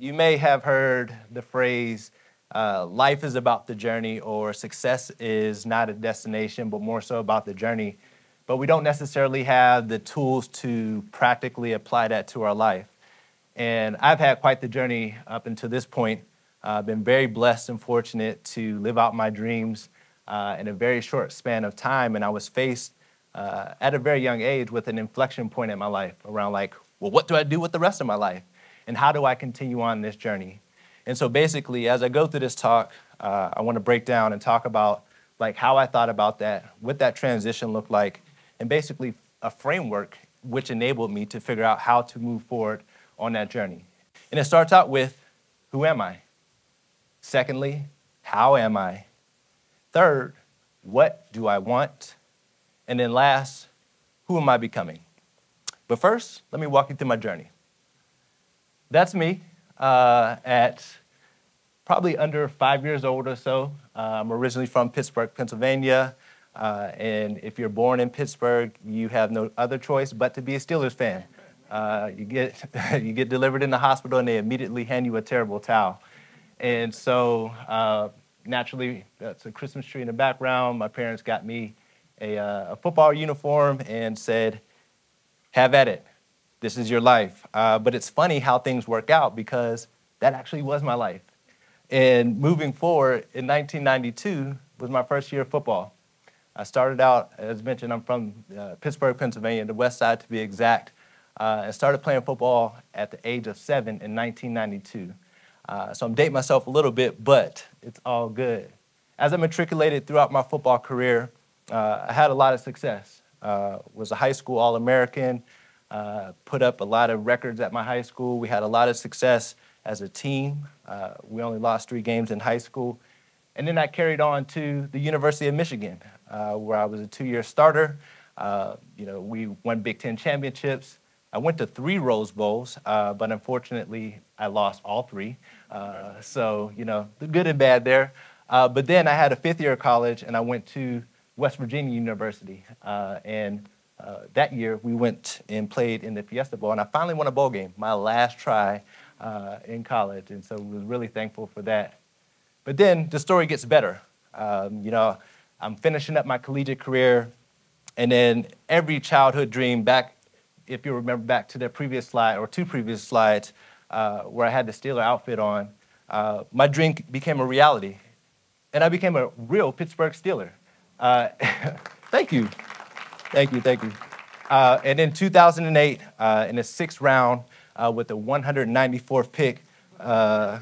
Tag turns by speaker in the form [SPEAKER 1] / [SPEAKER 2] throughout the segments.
[SPEAKER 1] You may have heard the phrase, uh, life is about the journey, or success is not a destination, but more so about the journey. But we don't necessarily have the tools to practically apply that to our life. And I've had quite the journey up until this point. I've uh, been very blessed and fortunate to live out my dreams uh, in a very short span of time. And I was faced uh, at a very young age with an inflection point in my life around, like, well, what do I do with the rest of my life? And how do I continue on this journey? And so basically, as I go through this talk, uh, I want to break down and talk about like how I thought about that, what that transition looked like, and basically a framework which enabled me to figure out how to move forward on that journey. And it starts out with who am I? Secondly, how am I? Third, what do I want? And then last, who am I becoming? But first, let me walk you through my journey. That's me uh, at probably under five years old or so. I'm originally from Pittsburgh, Pennsylvania. Uh, and if you're born in Pittsburgh, you have no other choice but to be a Steelers fan. Uh, you, get, you get delivered in the hospital and they immediately hand you a terrible towel. And so uh, naturally, that's a Christmas tree in the background. My parents got me a, uh, a football uniform and said, have at it this is your life. Uh, but it's funny how things work out because that actually was my life. And moving forward, in 1992 was my first year of football. I started out, as mentioned, I'm from uh, Pittsburgh, Pennsylvania, the west side to be exact. Uh, and started playing football at the age of seven in 1992. Uh, so I'm dating myself a little bit, but it's all good. As I matriculated throughout my football career, uh, I had a lot of success. Uh, was a high school All-American, uh, put up a lot of records at my high school. We had a lot of success as a team. Uh, we only lost three games in high school. And then I carried on to the University of Michigan, uh, where I was a two-year starter. Uh, you know, we won Big Ten championships. I went to three Rose Bowls, uh, but unfortunately, I lost all three. So, you know, the good and bad there. but then I had a fifth year of college, and I went to West Virginia University. and uh, that year we went and played in the Fiesta Bowl, and I finally won a bowl game, my last try uh, in college, and so was really thankful for that. But then the story gets better. Um, you know, I'm finishing up my collegiate career, and then every childhood dream back, if you remember back to the previous slide or two previous slides uh, where I had the Steeler outfit on, uh, my dream became a reality, and I became a real Pittsburgh Steeler. Uh, thank you. Thank you, thank you. Uh, and in 2008, uh, in the sixth round, uh, with the 194th pick, uh,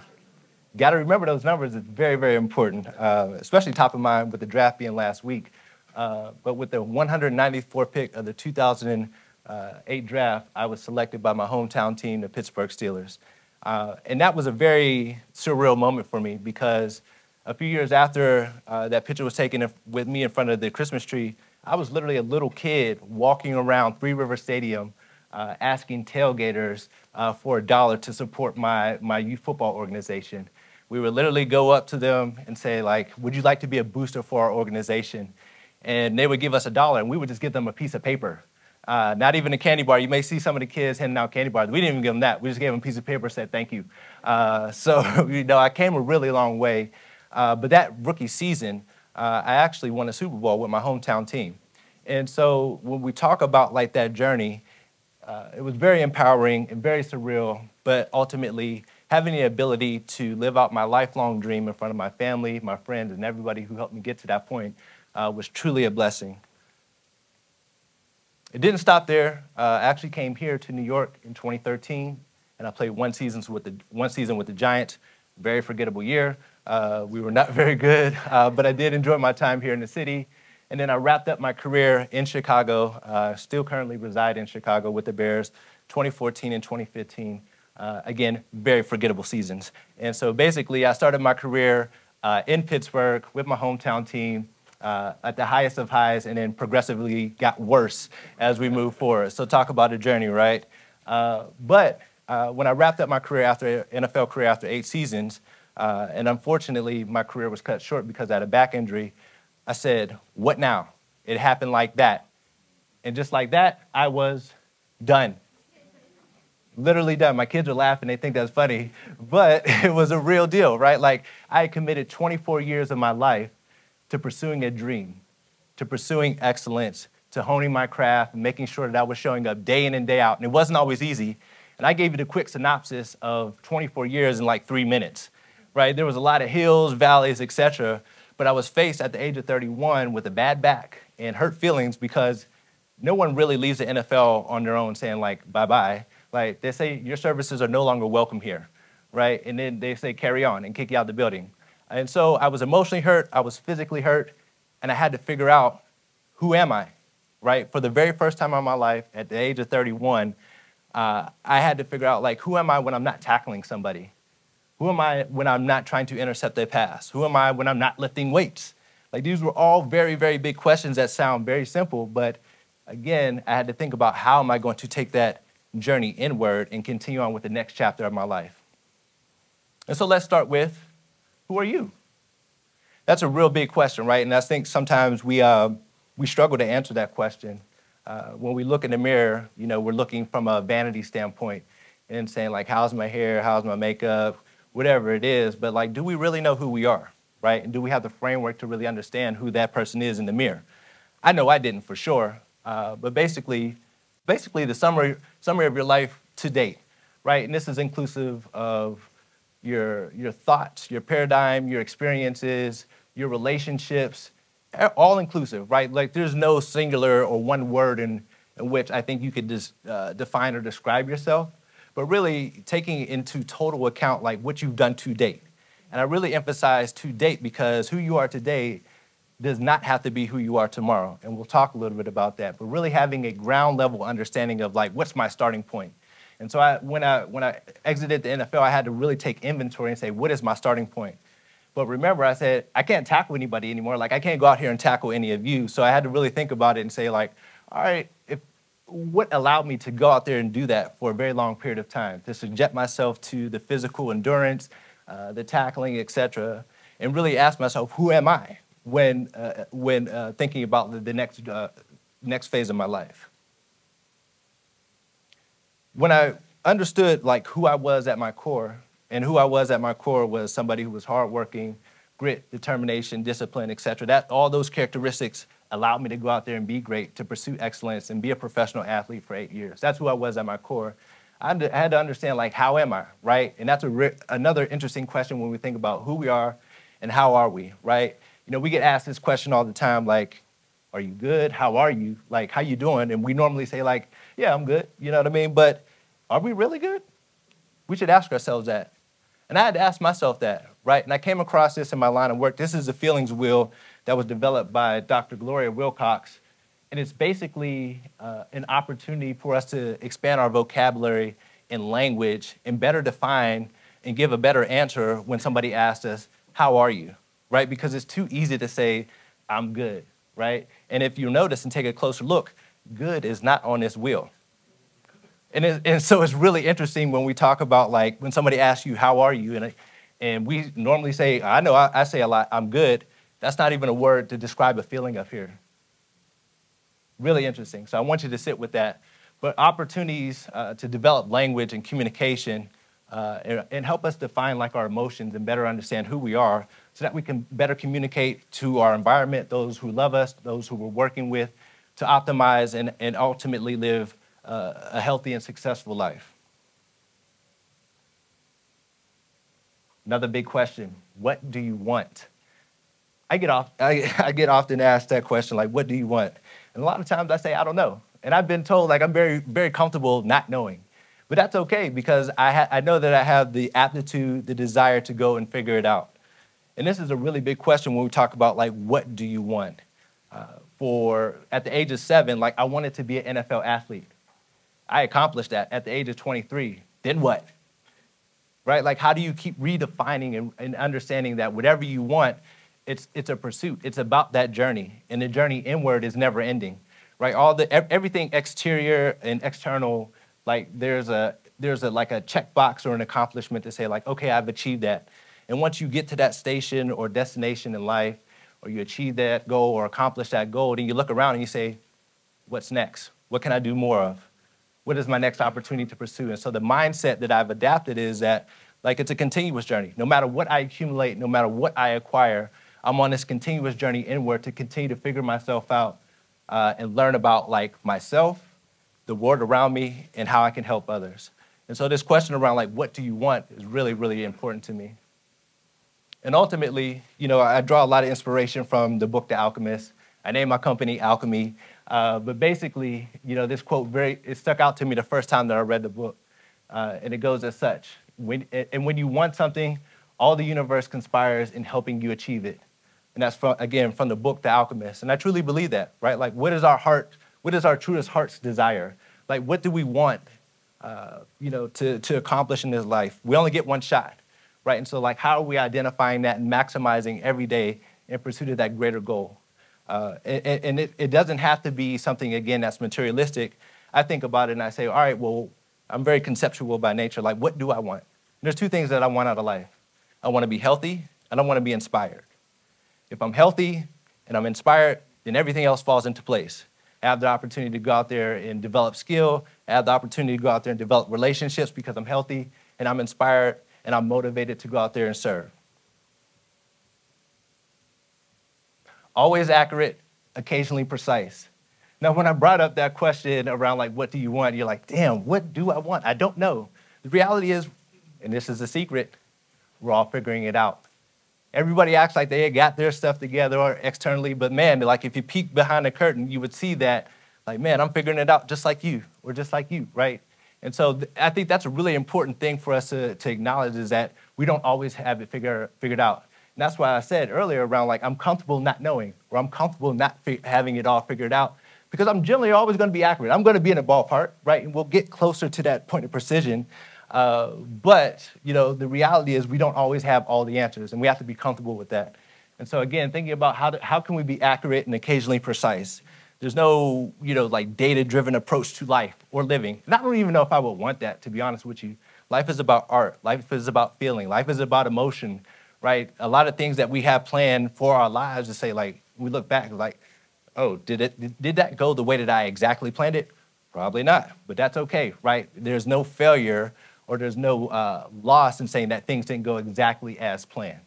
[SPEAKER 1] got to remember those numbers. It's very, very important, uh, especially top of mind with the draft being last week. Uh, but with the 194th pick of the 2008 draft, I was selected by my hometown team, the Pittsburgh Steelers. and that was a very surreal moment for me because a few years after that picture was taken with me in front of the Christmas tree, I was literally a little kid walking around Three River Stadium uh, asking tailgaters uh, for a dollar to support my, my youth football organization. We would literally go up to them and say, like, would you like to be a booster for our organization? And they would give us a dollar, and we would just give them a piece of paper. Uh, not even a candy bar. You may see some of the kids handing out candy bars. We didn't even give them that. We just gave them a piece of paper and said thank you. Uh, so, you know, I came a really long way. Uh, but that rookie season, uh, I actually won a Super Bowl with my hometown team. And so when we talk about like that journey, uh, it was very empowering and very surreal, but ultimately having the ability to live out my lifelong dream in front of my family, my friends, and everybody who helped me get to that point uh, was truly a blessing. It didn't stop there. Uh, I actually came here to New York in 2013, and I played one season with the, one season with the Giants. Very forgettable year. Uh, we were not very good, uh, but I did enjoy my time here in the city. And then I wrapped up my career in Chicago, uh, still currently reside in Chicago with the Bears, 2014 and 2015. Uh, again, very forgettable seasons. And so basically, I started my career uh, in Pittsburgh with my hometown team uh, at the highest of highs and then progressively got worse as we move forward. So talk about a journey, right? Uh, when I wrapped up my career after NFL career after eight seasons, uh, and unfortunately, my career was cut short because I had a back injury. I said, What now? It happened like that. And just like that, I was done. literally done. My kids are laughing, they think that's funny, but it was a real deal, right? Like I committed 24 years of my life to pursuing a dream, to pursuing excellence, to honing my craft, making sure that I was showing up day in and day out. And it wasn't always easy. And I gave you the quick synopsis of 24 years in like three minutes, right? There was a lot of hills, valleys, etc. But I was faced at the age of 31 with a bad back and hurt feelings because no one really leaves the NFL on their own saying like bye bye. Like they say your services are no longer welcome here, right? And then they say carry on and kick you out the building. And so I was emotionally hurt, I was physically hurt, and I had to figure out who am I, right? For the very first time in my life, at the age of 31, uh, I had to figure out like who am I when I'm not tackling somebody? Who am I when I'm not trying to intercept their pass? Who am I when I'm not lifting weights? Like these were all very, very big questions that sound very simple, but again, I had to think about how am I going to take that journey inward and continue on with the next chapter of my life. And so let's start with who are you? That's a real big question, right? And I think sometimes we, uh, we struggle to answer that question. Uh, when we look in the mirror, you know, we're looking from a vanity standpoint and saying, like, how's my hair? How's my makeup? Whatever it is. But, like, do we really know who we are, right? And do we have the framework to really understand who that person is in the mirror? I know I didn't for sure. Uh, but basically, basically the summary, summary of your life to date, right? And this is inclusive of your, your thoughts, your paradigm, your experiences, your relationships, all inclusive, right? Like there's no singular or one word in, in which I think you could just uh, define or describe yourself, but really taking into total account like what you've done to date. And I really emphasize to date because who you are today does not have to be who you are tomorrow. And we'll talk a little bit about that. But really having a ground level understanding of like, what's my starting point? And so I, when, I, when I exited the NFL, I had to really take inventory and say, what is my starting point? But remember, I said, I can't tackle anybody anymore. Like, I can't go out here and tackle any of you. So I had to really think about it and say, like, all right, if, what allowed me to go out there and do that for a very long period of time, to subject myself to the physical endurance, uh, the tackling, etc., and really ask myself, who am I? when, uh, when uh, thinking about the, the next, uh, next phase of my life. When I understood like who I was at my core, and who I was at my core was somebody who was hardworking, grit, determination, discipline, etc. That all those characteristics allowed me to go out there and be great, to pursue excellence, and be a professional athlete for eight years. That's who I was at my core. I had to understand like how am I, right? And that's another interesting question when we think about who we are and how are we, right? you know, we get asked this question all the time, like, are you good? How are you? Like, how you doing? And we normally say, like, yeah, I'm good. You know what I mean? But are we really good? We should ask ourselves that. And I had to ask myself that, right? And I came across this in my line of work. This is the feelings wheel that was developed by Dr. Gloria Wilcox. And it's basically uh, an opportunity for us to expand our vocabulary and language and better define and give a better answer when somebody asks us, How are you? right? Because it's too easy to say, I'm good, right? And if you notice and take a closer look, good is not on this wheel. And, it, and so it's really interesting when we talk about like when somebody asks you, How are you? And, and we normally say, I know I, I say a lot, I'm good. That's not even a word to describe a feeling up here. Really interesting. So I want you to sit with that. But opportunities uh, to develop language and communication uh, and, and help us define like our emotions and better understand who we are so that we can better communicate to our environment, those who love us, those who we're working with, to optimize and, and ultimately live uh, a healthy and successful life. Another big question what do you want? I get, off, I, I get often asked that question, like, what do you want? And a lot of times I say, I don't know. And I've been told, like, I'm very, very comfortable not knowing. But that's okay because I, ha- I know that I have the aptitude, the desire to go and figure it out. And this is a really big question when we talk about like, what do you want? Uh, for at the age of seven, like I wanted to be an NFL athlete. I accomplished that at the age of 23. Then what? Right? Like, how do you keep redefining and, and understanding that whatever you want, it's, it's a pursuit. It's about that journey. And the journey inward is never ending. Right? All the everything exterior and external, like there's a there's a like a checkbox or an accomplishment to say, like, okay, I've achieved that. And once you get to that station or destination in life, or you achieve that goal or accomplish that goal, then you look around and you say, What's next? What can I do more of? What is my next opportunity to pursue? And so the mindset that I've adapted is that like it's a continuous journey. No matter what I accumulate, no matter what I acquire, I'm on this continuous journey inward to continue to figure myself out uh, and learn about like myself, the world around me, and how I can help others. And so this question around like what do you want is really, really important to me. And ultimately, you know, I draw a lot of inspiration from the book The Alchemist. I named my company Alkeme. Uh, but basically, you know, this quote very it stuck out to me the first time that I read the book. Uh, and it goes as such. When, and when you want something, all the universe conspires in helping you achieve it. And that's from, again from the book The Alchemist. And I truly believe that, right? Like what is our heart, what is our truest heart's desire? Like what do we want uh, you know, to, to accomplish in this life? We only get one shot right? And so, like, how are we identifying that and maximizing every day in pursuit of that greater goal? Uh, and, and it, it, doesn't have to be something, again, that's materialistic. I think about it and I say, all right, well, I'm very conceptual by nature. Like, what do I want? And there's two things that I want out of life I want to be healthy and I want to be inspired. If I'm healthy and I'm inspired, then everything else falls into place. I have the opportunity to go out there and develop skill. I have the opportunity to go out there and develop relationships because I'm healthy and I'm inspired and I'm motivated to go out there and serve. Always accurate, occasionally precise. Now, when I brought up that question around, like, what do you want? You're like, damn, what do I want? I don't know. The reality is, and this is a secret, we're all figuring it out. Everybody acts like they got their stuff together or externally, but man, like if you peek behind the curtain, you would see that, like, man, I'm figuring it out just like you, or just like you, right? And so th- I think that's a really important thing for us to, to acknowledge is that we don't always have it figure, figured out. And that's why I said earlier around like I'm comfortable not knowing or I'm comfortable not fi- having it all figured out because I'm generally always going to be accurate. I'm going to be in a ballpark, right? And we'll get closer to that point of precision. Uh, but you know, the reality is we don't always have all the answers, and we have to be comfortable with that. And so again, thinking about how, to, how can we be accurate and occasionally precise? There's no, you know, like data-driven approach to life or living. And I don't even know if I would want that, to be honest with you. Life is about art. Life is about feeling. Life is about emotion, right? A lot of things that we have planned for our lives to say, like, we look back, like, oh, did it did that go the way that I exactly planned it? Probably not, but that's okay, right? There's no failure or there's no uh, loss in saying that things didn't go exactly as planned.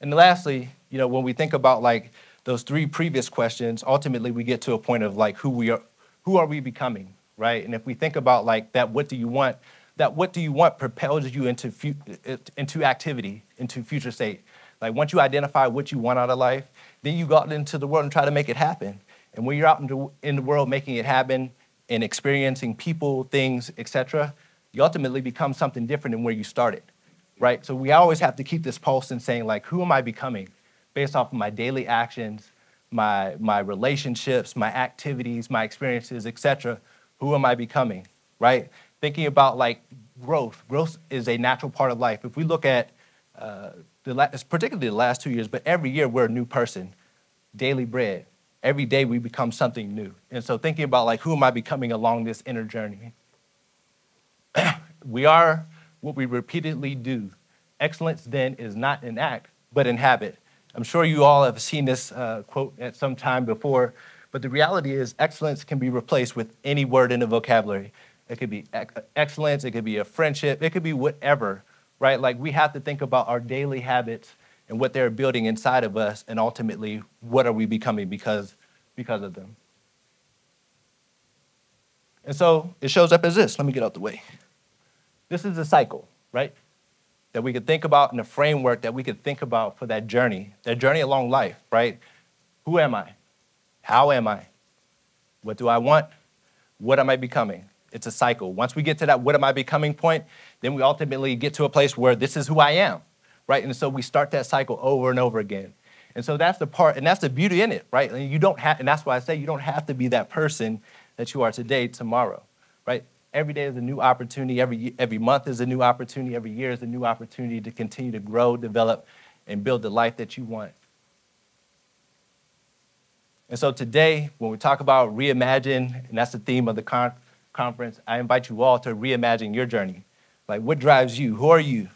[SPEAKER 1] And lastly, you know, when we think about like those three previous questions, ultimately we get to a point of like who we are, who are we becoming, right? And if we think about like that, what do you want? That what do you want propels you into into activity, into future state. Like once you identify what you want out of life, then you go out into the world and try to make it happen. And when you're out into, in the world making it happen and experiencing people, things, etc., you ultimately become something different than where you started, right? So we always have to keep this pulse and saying like, who am I becoming? based off of my daily actions, my, my relationships, my activities, my experiences, etc. Who am I becoming, right? Thinking about like growth. Growth is a natural part of life. If we look at uh, the last, particularly the last two years, but every year we're a new person. Daily bread. Every day we become something new. And so thinking about like who am I becoming along this inner journey? we are what we repeatedly do. Excellence then is not an act, but in habit. I'm sure you all have seen this uh, quote at some time before, but the reality is excellence can be replaced with any word in the vocabulary. It could be excellence, it could be a friendship, it could be whatever, right? Like we have to think about our daily habits and what they're building inside of us, and ultimately, what are we becoming because, because of them? And so it shows up as this. Let me get out the way. This is a cycle, right? that we could think about in a framework that we could think about for that journey, that journey along life, right? Who am I? How am I? What do I want? What am I becoming? It's a cycle. Once we get to that what am I becoming point, then we ultimately get to a place where this is who I am, right? And so we start that cycle over and over again. And so that's the part, and that's the beauty in it, right? And you don't have, and that's why I say you don't have to be that person that you are today, tomorrow, right? Every day is a new opportunity. Every, every month is a new opportunity. Every year is a new opportunity to continue to grow, develop, and build the life that you want. And so today, when we talk about reimagine, and that's the theme of the con- conference, I invite you all to reimagine your journey. Like, what drives you? Who are you?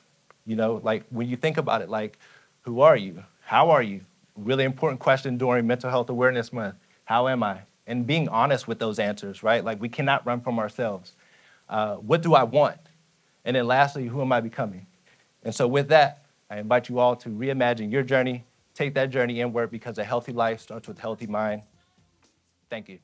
[SPEAKER 1] You know, like when you think about it, like, who are you? How are you? Really important question during Mental Health Awareness Month. How am I? And being honest with those answers, right? Like, we cannot run from ourselves. uh, what do I want? And then lastly, who am I becoming? And so with that, I invite you all to reimagine your journey, take that journey inward because a healthy life starts with a healthy mind. Thank you.